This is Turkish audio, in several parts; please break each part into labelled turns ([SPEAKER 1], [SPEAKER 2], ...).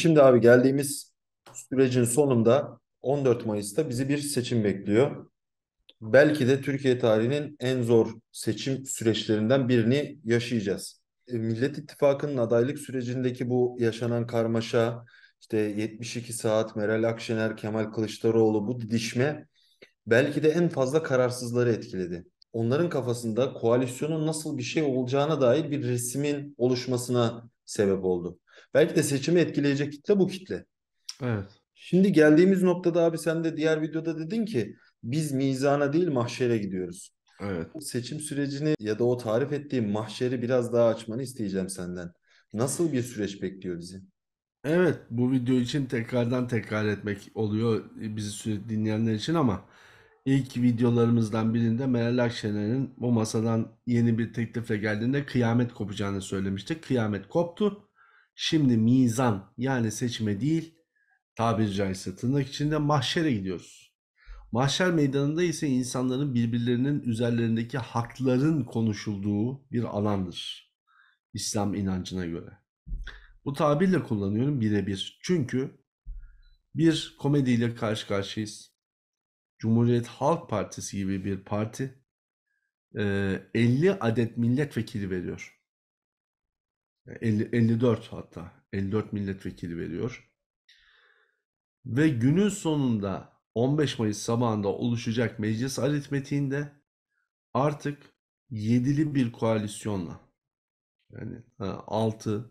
[SPEAKER 1] Şimdi abi geldiğimiz sürecin sonunda 14 Mayıs'ta bizi bir seçim bekliyor. Belki de Türkiye tarihinin en zor seçim süreçlerinden birini yaşayacağız. E, Millet İttifakı'nın adaylık sürecindeki bu yaşanan karmaşa, işte 72 saat Meral Akşener, Kemal Kılıçdaroğlu bu didişme belki de en fazla kararsızları etkiledi. Onların kafasında koalisyonun nasıl bir şey olacağına dair bir resmin oluşmasına sebep oldu. Belki de seçimi etkileyecek kitle bu kitle.
[SPEAKER 2] Evet.
[SPEAKER 1] Şimdi geldiğimiz noktada abi sen de diğer videoda dedin ki biz mizana değil mahşere gidiyoruz.
[SPEAKER 2] Evet.
[SPEAKER 1] Seçim sürecini ya da o tarif ettiğim mahşeri biraz daha açmanı isteyeceğim senden. Nasıl bir süreç bekliyor bizi?
[SPEAKER 2] Evet, bu video için tekrardan tekrar etmek oluyor bizi sürekli dinleyenler için ama ilk videolarımızdan birinde Meral Akşener'in bu masadan yeni bir teklifle geldiğinde kıyamet kopacağını söylemiştik. Kıyamet koptu. Şimdi mizan yani seçime değil tabiri caizse tırnak içinde mahşere gidiyoruz. Mahşer meydanında ise insanların birbirlerinin üzerlerindeki hakların konuşulduğu bir alandır. İslam inancına göre. Bu tabirle kullanıyorum birebir. Çünkü bir komediyle karşı karşıyayız. Cumhuriyet Halk Partisi gibi bir parti 50 adet milletvekili veriyor. 50, 54 hatta 54 milletvekili veriyor. Ve günün sonunda 15 Mayıs sabahında oluşacak meclis aritmetiğinde artık yedili bir koalisyonla yani 6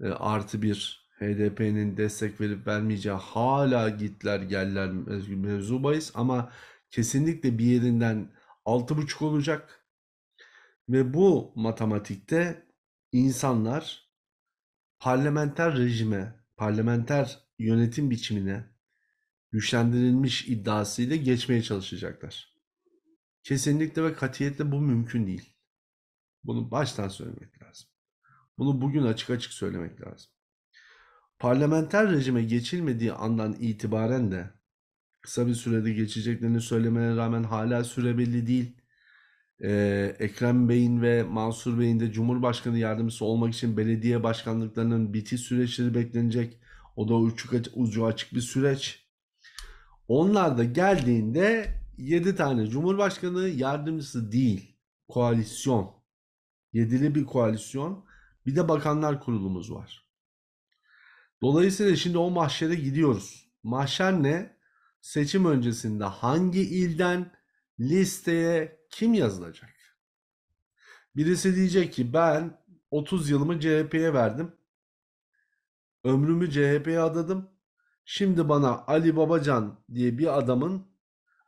[SPEAKER 2] e, artı bir HDP'nin destek verip vermeyeceği hala gitler geller mevzu bahis ama kesinlikle bir yerinden 6,5 olacak ve bu matematikte insanlar parlamenter rejime, parlamenter yönetim biçimine güçlendirilmiş iddiasıyla geçmeye çalışacaklar. Kesinlikle ve katiyetle bu mümkün değil. Bunu baştan söylemek lazım. Bunu bugün açık açık söylemek lazım. Parlamenter rejime geçilmediği andan itibaren de kısa bir sürede geçeceklerini söylemene rağmen hala süre belli değil. Ee, Ekrem Bey'in ve Mansur Bey'in de Cumhurbaşkanı yardımcısı olmak için belediye başkanlıklarının bitiş süreçleri beklenecek. O da ucu, ucu açık bir süreç. Onlar da geldiğinde 7 tane Cumhurbaşkanı yardımcısı değil, koalisyon. Yedili bir koalisyon. Bir de bakanlar kurulumuz var. Dolayısıyla şimdi o mahşere gidiyoruz. Mahşer ne? Seçim öncesinde hangi ilden listeye kim yazılacak? Birisi diyecek ki ben 30 yılımı CHP'ye verdim. Ömrümü CHP'ye adadım. Şimdi bana Ali Babacan diye bir adamın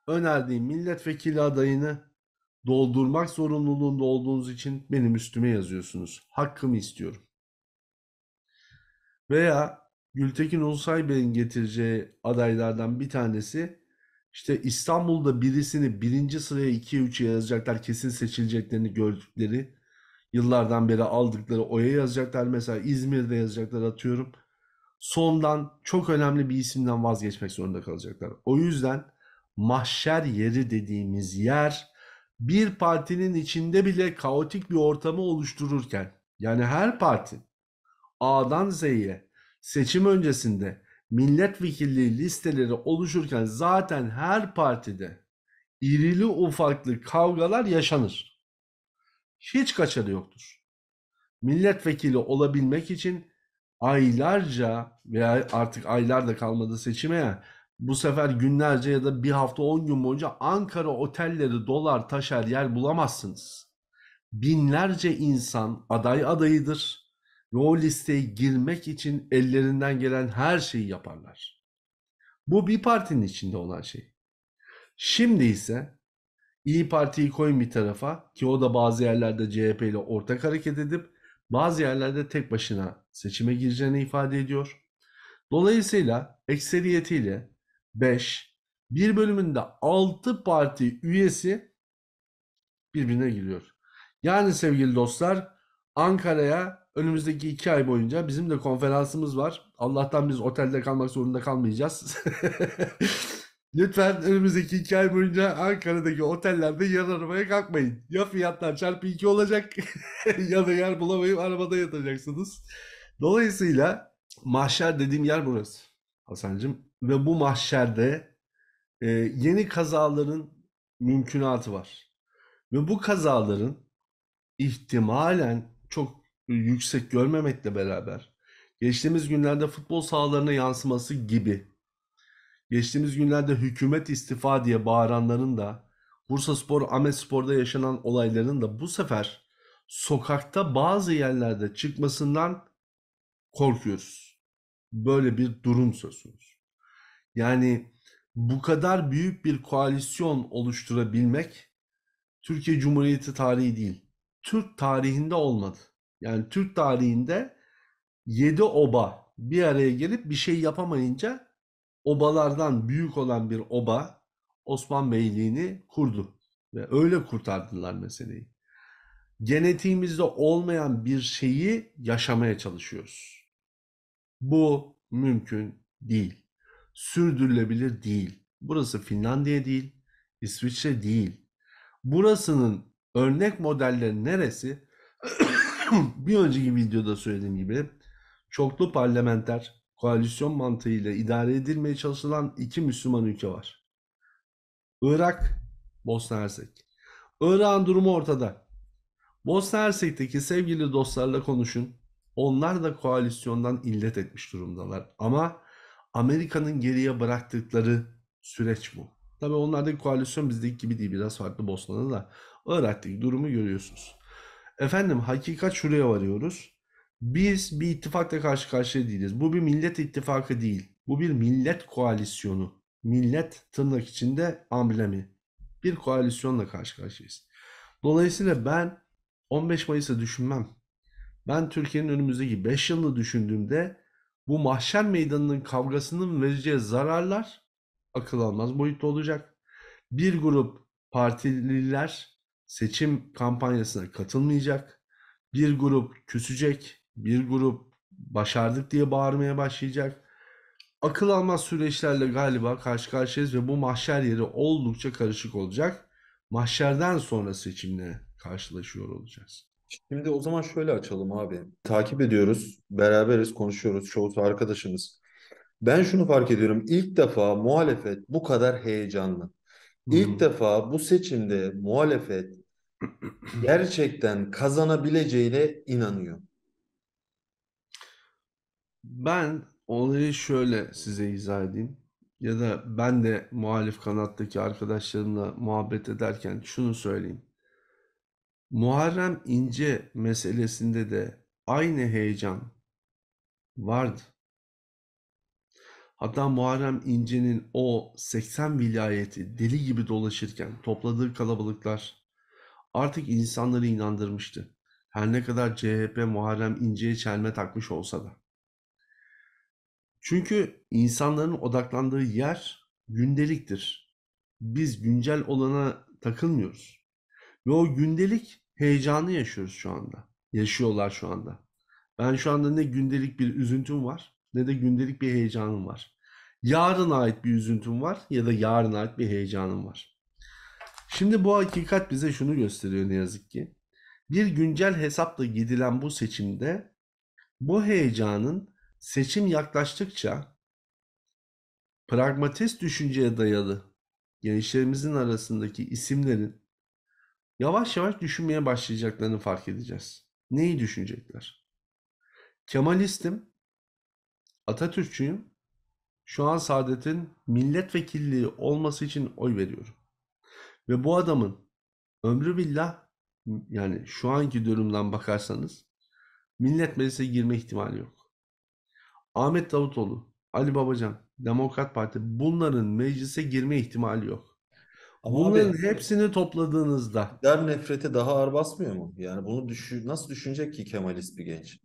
[SPEAKER 2] önerdiği milletvekili adayını doldurmak zorunluluğunda olduğunuz için benim üstüme yazıyorsunuz. Hakkımı istiyorum. Veya Gültekin Ulusay Bey'in getireceği adaylardan bir tanesi işte İstanbul'da birisini birinci sıraya 2'ye 3'e yazacaklar kesin seçileceklerini gördükleri yıllardan beri aldıkları oya yazacaklar. Mesela İzmir'de yazacaklar atıyorum. Sondan çok önemli bir isimden vazgeçmek zorunda kalacaklar. O yüzden mahşer yeri dediğimiz yer bir partinin içinde bile kaotik bir ortamı oluştururken yani her parti A'dan Z'ye seçim öncesinde milletvekilliği listeleri oluşurken zaten her partide irili ufaklı kavgalar yaşanır. Hiç kaçarı yoktur. Milletvekili olabilmek için aylarca veya artık aylar da kalmadı seçime ya bu sefer günlerce ya da bir hafta 10 gün boyunca Ankara otelleri dolar taşar yer bulamazsınız. Binlerce insan aday adayıdır ve o listeye girmek için ellerinden gelen her şeyi yaparlar. Bu bir partinin içinde olan şey. Şimdi ise İyi Parti'yi koyun bir tarafa ki o da bazı yerlerde CHP ile ortak hareket edip bazı yerlerde tek başına seçime gireceğini ifade ediyor. Dolayısıyla ekseriyetiyle 5, bir bölümünde 6 parti üyesi birbirine giriyor. Yani sevgili dostlar Ankara'ya önümüzdeki 2 ay boyunca bizim de konferansımız var. Allah'tan biz otelde kalmak zorunda kalmayacağız. Lütfen önümüzdeki 2 ay boyunca Ankara'daki otellerde yer aramaya kalkmayın. Ya fiyatlar çarpı 2 olacak ya da yer bulamayıp arabada yatacaksınız. Dolayısıyla Mahşer dediğim yer burası Hasan'cığım. Ve bu mahşerde e, yeni kazaların mümkünatı var. Ve bu kazaların ihtimalen çok yüksek görmemekle beraber geçtiğimiz günlerde futbol sahalarına yansıması gibi geçtiğimiz günlerde hükümet istifa diye bağıranların da Bursa Spor, Ahmet Spor'da yaşanan olayların da bu sefer sokakta bazı yerlerde çıkmasından korkuyoruz. Böyle bir durum söz konusu. Yani bu kadar büyük bir koalisyon oluşturabilmek Türkiye Cumhuriyeti tarihi değil. Türk tarihinde olmadı. Yani Türk tarihinde 7 oba bir araya gelip bir şey yapamayınca obalardan büyük olan bir oba Osman Beyliğini kurdu. Ve öyle kurtardılar meseleyi. Genetiğimizde olmayan bir şeyi yaşamaya çalışıyoruz. Bu mümkün değil. Sürdürülebilir değil. Burası Finlandiya değil, İsviçre değil. Burasının örnek modelleri neresi? bir önceki videoda söylediğim gibi çoklu parlamenter koalisyon mantığıyla idare edilmeye çalışılan iki Müslüman ülke var. Irak, Bosna Hersek. Irak'ın durumu ortada. Bosna Hersek'teki sevgili dostlarla konuşun. Onlar da koalisyondan illet etmiş durumdalar. Ama Amerika'nın geriye bıraktıkları süreç bu. Tabii onlardaki koalisyon bizdeki gibi değil. Biraz farklı Bosna'da da. Irak'taki durumu görüyorsunuz. Efendim hakikat şuraya varıyoruz. Biz bir ittifakla karşı karşıya değiliz. Bu bir millet ittifakı değil. Bu bir millet koalisyonu. Millet tırnak içinde amblemi. Bir koalisyonla karşı karşıyayız. Dolayısıyla ben 15 Mayıs'ı düşünmem. Ben Türkiye'nin önümüzdeki 5 yılını düşündüğümde bu mahşer meydanının kavgasının vereceği zararlar akıl almaz boyutta olacak. Bir grup partililer seçim kampanyasına katılmayacak. Bir grup küsecek. Bir grup başardık diye bağırmaya başlayacak. Akıl almaz süreçlerle galiba karşı karşıyayız ve bu mahşer yeri oldukça karışık olacak. Mahşerden sonra seçimle karşılaşıyor olacağız.
[SPEAKER 1] Şimdi o zaman şöyle açalım abi. Takip ediyoruz, beraberiz, konuşuyoruz, çoğusu arkadaşımız. Ben şunu fark ediyorum. İlk defa muhalefet bu kadar heyecanlı. İlk
[SPEAKER 2] Hmm.
[SPEAKER 1] defa bu seçimde muhalefet gerçekten kazanabileceğine inanıyor.
[SPEAKER 2] Ben olayı şöyle size izah edeyim. Ya da ben de muhalif kanattaki arkadaşlarımla muhabbet ederken şunu söyleyeyim. Muharrem İnce meselesinde de aynı heyecan vardı. Hatta Muharrem İnce'nin o 80 vilayeti deli gibi dolaşırken topladığı kalabalıklar artık insanları inandırmıştı. Her ne kadar CHP Muharrem İnce'ye çelme takmış olsa da. Çünkü insanların odaklandığı yer gündeliktir. Biz güncel olana takılmıyoruz. Ve o gündelik heyecanı yaşıyoruz şu anda. Yaşıyorlar şu anda. Ben şu anda ne gündelik bir üzüntüm var ne de gündelik bir heyecanım var. Yarına ait bir üzüntüm var ya da yarına ait bir heyecanım var. Şimdi bu hakikat bize şunu gösteriyor ne yazık ki. Bir güncel hesapla gidilen bu seçimde bu heyecanın seçim yaklaştıkça pragmatist düşünceye dayalı gençlerimizin arasındaki isimlerin yavaş yavaş düşünmeye başlayacaklarını fark edeceğiz. Neyi düşünecekler? Kemalistim, Atatürkçüyüm, şu an Saadet'in milletvekilliği olması için oy veriyorum. Ve bu adamın ömrü billah yani şu anki durumdan bakarsanız millet meclise girme ihtimali yok. Ahmet Davutoğlu, Ali Babacan, Demokrat Parti bunların meclise girme ihtimali yok.
[SPEAKER 1] Ama
[SPEAKER 2] Bunların
[SPEAKER 1] abi
[SPEAKER 2] hepsini topladığınızda
[SPEAKER 1] iktidar nefreti daha ağır basmıyor mu? Yani bunu düşün, nasıl düşünecek ki Kemalist bir genç?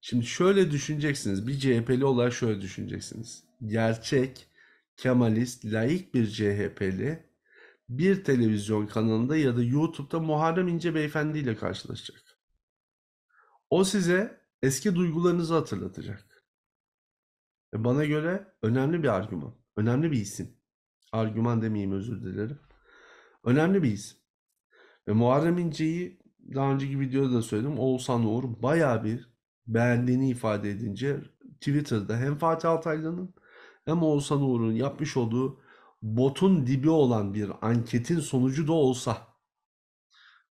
[SPEAKER 2] Şimdi şöyle düşüneceksiniz. Bir CHP'li olarak şöyle düşüneceksiniz. Gerçek, Kemalist, laik bir CHP'li bir televizyon kanalında ya da YouTube'da Muharrem İnce Beyefendi ile karşılaşacak. O size eski duygularınızı hatırlatacak. Ve bana göre önemli bir argüman. Önemli bir isim. Argüman demeyeyim özür dilerim. Önemli bir isim. Ve Muharrem İnce'yi daha önceki videoda da söyledim. Oğuzhan Uğur bayağı bir beğendiğini ifade edince Twitter'da hem Fatih Altaylı'nın hem Oğuzhan Uğur'un yapmış olduğu botun dibi olan bir anketin sonucu da olsa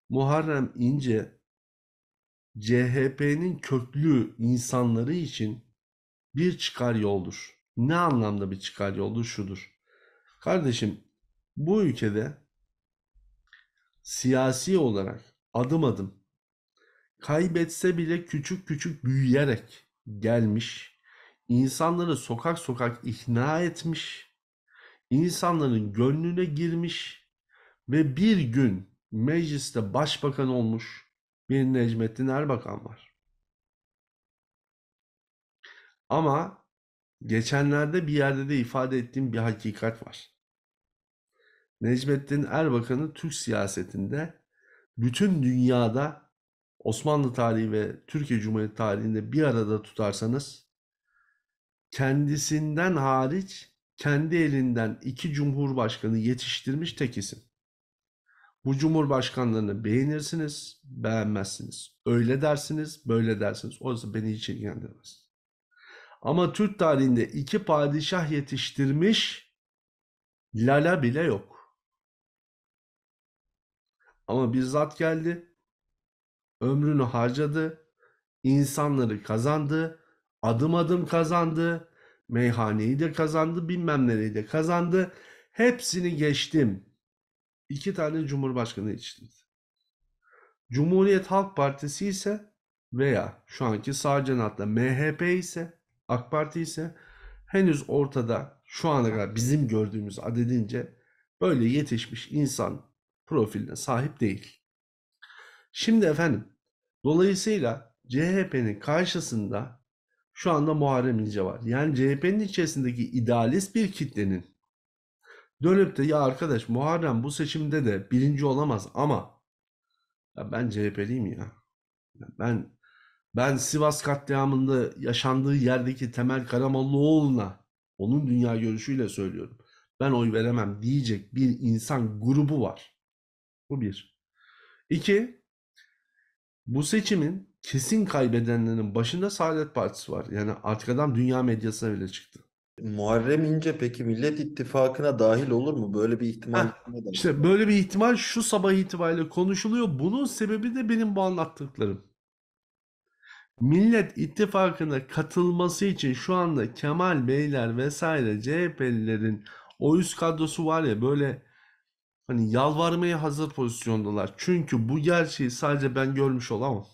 [SPEAKER 2] Muharrem İnce CHP'nin köklü insanları için bir çıkar yoldur. Ne anlamda bir çıkar yoldur? Şudur. Kardeşim bu ülkede siyasi olarak adım adım kaybetse bile küçük küçük büyüyerek gelmiş, insanları sokak sokak ikna etmiş, insanların gönlüne girmiş ve bir gün mecliste başbakan olmuş bir Necmettin Erbakan var. Ama geçenlerde bir yerde de ifade ettiğim bir hakikat var. Necmettin Erbakan'ı Türk siyasetinde bütün dünyada Osmanlı tarihi ve Türkiye Cumhuriyeti tarihinde bir arada tutarsanız kendisinden hariç kendi elinden iki cumhurbaşkanı yetiştirmiş tek isim. Bu cumhurbaşkanlarını beğenirsiniz, beğenmezsiniz. Öyle dersiniz, böyle dersiniz. Orası beni hiç ilgilendirmez. Ama Türk tarihinde iki padişah yetiştirmiş Lala bile yok. Ama bir zat geldi, ömrünü harcadı, insanları kazandı, adım adım kazandı, meyhaneyi de kazandı, bilmem nereyi de kazandı. Hepsini geçtim. İki tane cumhurbaşkanı yetiştirdi. Cumhuriyet Halk Partisi ise veya şu anki sağ cenahta MHP ise AK Parti ise henüz ortada şu ana kadar bizim gördüğümüz adedince böyle yetişmiş insan profiline sahip değil. Şimdi efendim dolayısıyla CHP'nin karşısında şu anda Muharrem İnce var. Yani CHP'nin içerisindeki idealist bir kitlenin dönüp de ya arkadaş Muharrem bu seçimde de birinci olamaz ama ya ben CHP'liyim ya. Ben ben Sivas katliamında yaşandığı yerdeki Temel Karamollaoğlu'na onun dünya görüşüyle söylüyorum. Ben oy veremem diyecek bir insan grubu var. Bu bir. İki, bu seçimin kesin kaybedenlerin başında Saadet Partisi var. Yani artık adam dünya medyasına bile çıktı.
[SPEAKER 1] Muharrem İnce peki Millet İttifakı'na dahil olur mu? Böyle bir ihtimal
[SPEAKER 2] Heh? İşte böyle bir ihtimal şu sabah itibariyle konuşuluyor. Bunun sebebi de benim bu anlattıklarım. Millet İttifakı'na katılması için şu anda Kemal Beyler vesaire CHP'lilerin o üst kadrosu var ya böyle hani yalvarmaya hazır pozisyondalar. Çünkü bu gerçeği sadece ben görmüş olamam.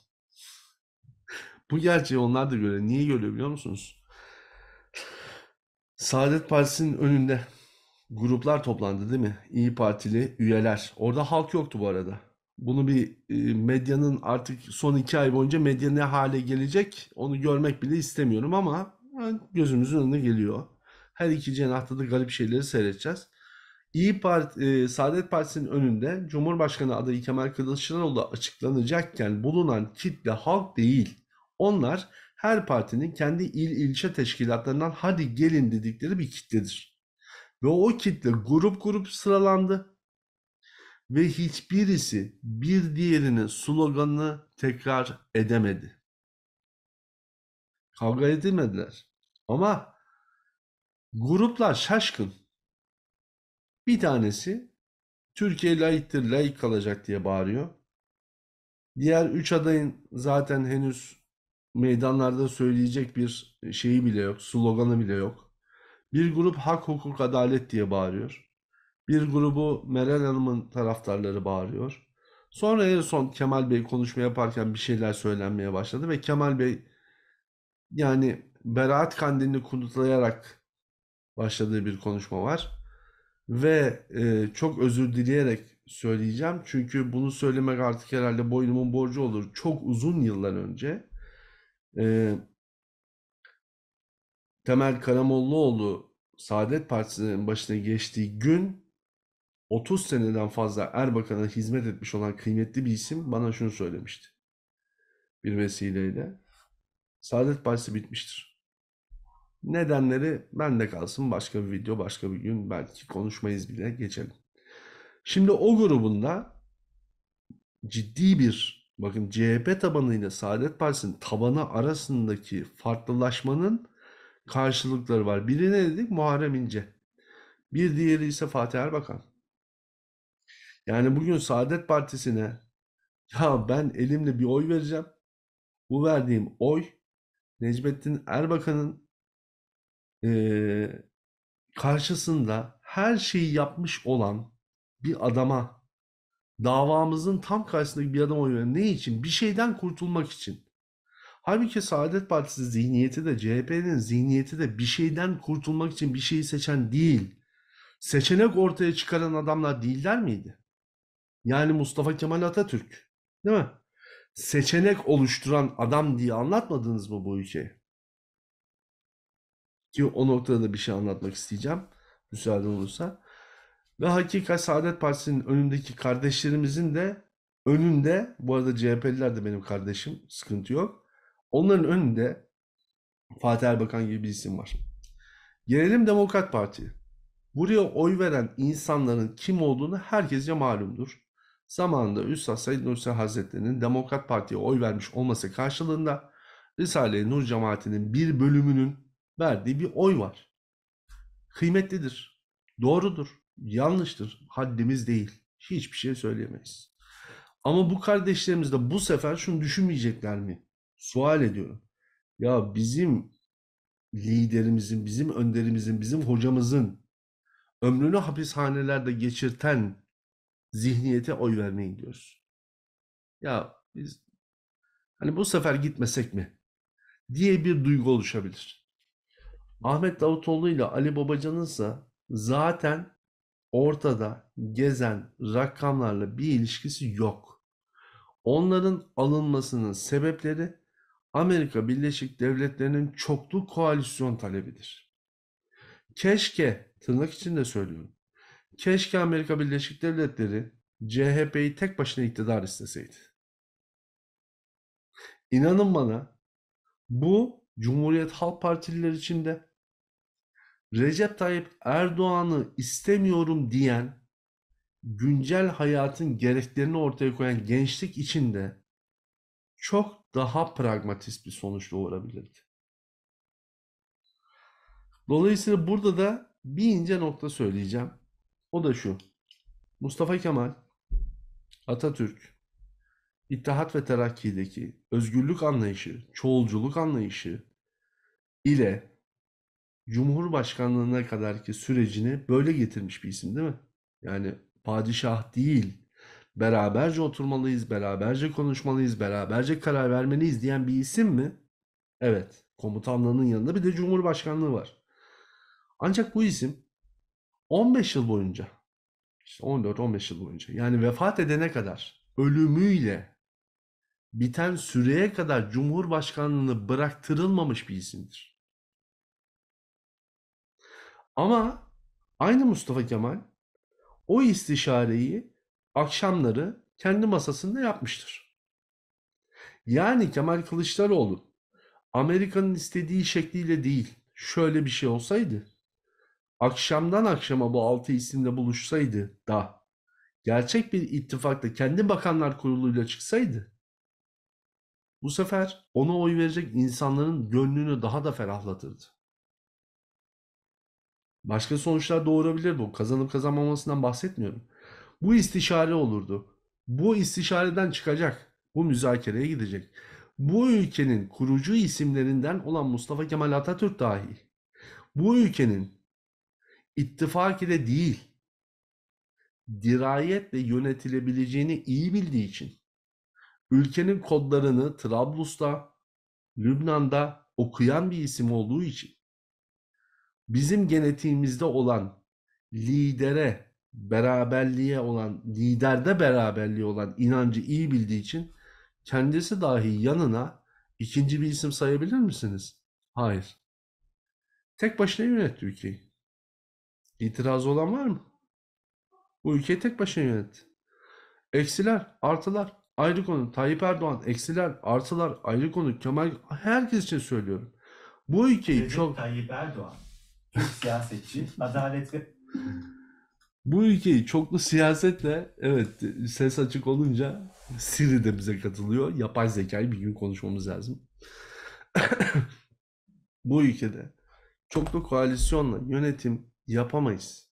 [SPEAKER 2] Bu gerçeği onlar da görüyor. Niye görüyor biliyor musunuz? Saadet Partisi'nin önünde gruplar toplandı değil mi? İyi Partili üyeler. Orada halk yoktu bu arada. Bunu bir e, medyanın artık son iki ay boyunca medya ne hale gelecek onu görmek bile istemiyorum ama gözümüzün önüne geliyor. Her iki cenahta da garip şeyleri seyredeceğiz. İyi Parti, e, Saadet Partisi'nin önünde Cumhurbaşkanı adayı Kemal Kılıçdaroğlu açıklanacakken bulunan kitle halk değil. Onlar her partinin kendi il ilçe teşkilatlarından hadi gelin dedikleri bir kitledir. Ve o kitle grup grup sıralandı ve hiçbirisi bir diğerinin sloganını tekrar edemedi. Kavga edilmediler. Ama gruplar şaşkın. Bir tanesi Türkiye layıktır, layık kalacak diye bağırıyor. Diğer üç adayın zaten henüz meydanlarda söyleyecek bir şeyi bile yok, sloganı bile yok. Bir grup hak, hukuk, adalet diye bağırıyor. Bir grubu Meral Hanım'ın taraftarları bağırıyor. Sonra en son Kemal Bey konuşma yaparken bir şeyler söylenmeye başladı ve Kemal Bey yani beraat kandilini kutlayarak başladığı bir konuşma var. Ve e, çok özür dileyerek söyleyeceğim. Çünkü bunu söylemek artık herhalde boynumun borcu olur. Çok uzun yıllar önce e, Temel Karamollaoğlu Saadet Partisi'nin başına geçtiği gün 30 seneden fazla Erbakan'a hizmet etmiş olan kıymetli bir isim bana şunu söylemişti. Bir vesileyle. Saadet Partisi bitmiştir. Nedenleri bende kalsın başka bir video başka bir gün belki konuşmayız bile geçelim. Şimdi o grubunda ciddi bir bakın CHP tabanıyla Saadet Partisi'nin tabanı arasındaki farklılaşmanın karşılıkları var. Biri ne dedik? Muharrem İnce. Bir diğeri ise Fatih Erbakan. Yani bugün Saadet Partisi'ne ya ben elimle bir oy vereceğim. Bu verdiğim oy Necmettin Erbakan'ın eee, karşısında her şeyi yapmış olan bir adama davamızın tam karşısındaki bir adama oy veriyorum. Ne için? Bir şeyden kurtulmak için. Halbuki Saadet Partisi zihniyeti de CHP'nin zihniyeti de bir şeyden kurtulmak için bir şeyi seçen değil. Seçenek ortaya çıkaran adamlar değiller miydi? Yani Mustafa Kemal Atatürk. Değil mi? Seçenek oluşturan adam diye anlatmadınız mı bu ülkeyi? Ki o noktada da bir şey anlatmak isteyeceğim. Müsaade olursa. Ve hakikat Saadet Partisi'nin önündeki kardeşlerimizin de önünde, bu arada CHP'liler de benim kardeşim, sıkıntı yok. Onların önünde Fatih Erbakan gibi bir isim var. Gelelim Demokrat Parti'ye. Buraya oy veren insanların kim olduğunu herkesce malumdur. Zamanında Üstad Said Nursi Hazretleri'nin Demokrat Parti'ye oy vermiş olması karşılığında Risale-i Nur cemaatinin bir bölümünün verdiği bir oy var. Kıymetlidir, doğrudur, yanlıştır, haddimiz değil. Hiçbir şey söyleyemeyiz. Ama bu kardeşlerimiz de bu sefer şunu düşünmeyecekler mi? Sual ediyorum. Ya bizim liderimizin, bizim önderimizin, bizim hocamızın ömrünü hapishanelerde geçirten zihniyete oy vermeyin diyoruz. Ya biz hani bu sefer gitmesek mi diye bir duygu oluşabilir. Ahmet Davutoğlu ile Ali Babacan'ınsa zaten ortada gezen rakamlarla bir ilişkisi yok. Onların alınmasının sebepleri Amerika Birleşik Devletleri'nin çoklu koalisyon talebidir. Keşke, tırnak içinde söylüyorum, keşke Amerika Birleşik Devletleri CHP'yi tek başına iktidar isteseydi. İnanın bana bu Cumhuriyet Halk Partililer içinde Recep Tayyip Erdoğan'ı istemiyorum diyen güncel hayatın gereklerini ortaya koyan gençlik içinde çok daha pragmatist bir sonuç doğurabilirdi. Dolayısıyla burada da bir ince nokta söyleyeceğim. O da şu. Mustafa Kemal, Atatürk, İttihat ve Terakki'deki özgürlük anlayışı, çoğulculuk anlayışı ile Cumhurbaşkanlığına kadarki sürecini böyle getirmiş bir isim değil mi? Yani padişah değil, beraberce oturmalıyız, beraberce konuşmalıyız, beraberce karar vermeliyiz diyen bir isim mi? Evet, komutanlığının yanında bir de Cumhurbaşkanlığı var. Ancak bu isim 15 yıl boyunca, işte 14-15 yıl boyunca yani vefat edene kadar ölümüyle biten süreye kadar Cumhurbaşkanlığını bıraktırılmamış bir isimdir. Ama aynı Mustafa Kemal o istişareyi akşamları kendi masasında yapmıştır. Yani Kemal Kılıçdaroğlu Amerika'nın istediği şekliyle değil, şöyle bir şey olsaydı, akşamdan akşama bu altı isimle buluşsaydı da gerçek bir ittifakta kendi bakanlar kuruluyla çıksaydı, bu sefer ona oy verecek insanların gönlünü daha da ferahlatırdı. Başka sonuçlar doğurabilir bu. Kazanıp kazanmamasından bahsetmiyorum. Bu istişare olurdu. Bu istişareden çıkacak. Bu müzakereye gidecek. Bu ülkenin kurucu isimlerinden olan Mustafa Kemal Atatürk dahi bu ülkenin ittifak ile değil dirayetle yönetilebileceğini iyi bildiği için ülkenin kodlarını Trablus'ta, Lübnan'da okuyan bir isim olduğu için bizim genetiğimizde olan lidere, beraberliğe olan, liderde beraberliği olan inancı iyi bildiği için kendisi dahi yanına ikinci bir isim sayabilir misiniz? Hayır. Tek başına yönetti ülkeyi. İtirazı olan var mı? Bu ülkeyi tek başına yönetti. Eksiler, artılar ayrı konu. Tayyip Erdoğan, eksiler, artılar ayrı konu. Kemal herkes için söylüyorum. Bu ülkeyi
[SPEAKER 3] Recep
[SPEAKER 2] çok
[SPEAKER 3] Tayyip Erdoğan. Siyasetçi, adalet ve
[SPEAKER 2] Bu ülkeyi çoklu siyasetle evet ses açık olunca Siri de bize katılıyor. Yapay zekayı bir gün konuşmamız lazım. Bu ülkede çoklu koalisyonla yönetim yapamayız.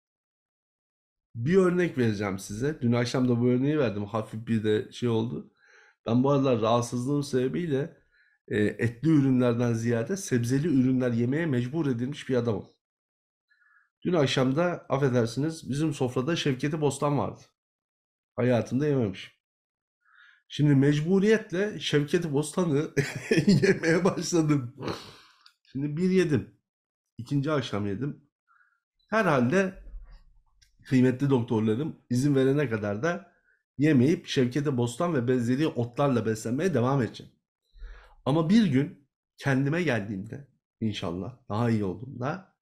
[SPEAKER 2] Bir örnek vereceğim size. Dün akşam da bu örneği verdim. Hafif bir de şey oldu. Ben bu aralar rahatsızlığım sebebiyle e, etli ürünlerden ziyade sebzeli ürünler yemeye mecbur edilmiş bir adamım. Dün akşam da affedersiniz bizim sofrada Şevketi Bostan vardı. Hayatımda yememişim. Şimdi mecburiyetle Şevketi Bostan'ı yemeye başladım. Şimdi bir yedim. İkinci akşam yedim. Herhalde kıymetli doktorlarım izin verene kadar da yemeyip Şevketi Bostan ve benzeri otlarla beslenmeye devam edeceğim. Ama bir gün kendime geldiğimde inşallah daha iyi olduğumda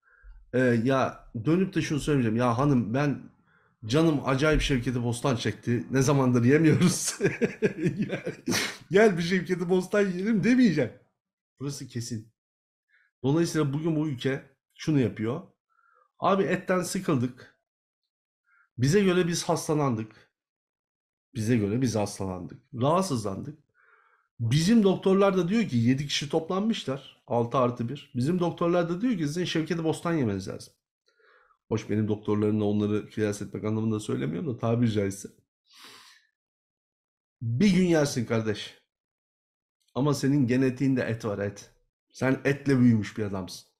[SPEAKER 2] e, ya dönüp de şunu söyleyeceğim. Ya hanım ben canım acayip Şevketi Bostan çekti. Ne zamandır yemiyoruz. gel, gel bir Şevketi Bostan yiyelim demeyeceğim. Burası kesin. Dolayısıyla bugün bu ülke şunu yapıyor. Abi etten sıkıldık. Bize göre biz hastalandık. Bize göre biz hastalandık. Rahatsızlandık. Bizim doktorlar da diyor ki 7 kişi toplanmışlar. 6 artı 1. Bizim doktorlar da diyor ki sizin Şevketi Bostan yemeniz lazım. Hoş benim doktorlarımla onları kıyas etmek anlamında söylemiyorum da tabiri caizse. Bir gün yersin kardeş. Ama senin genetiğinde et var et. Sen etle büyümüş bir adamsın.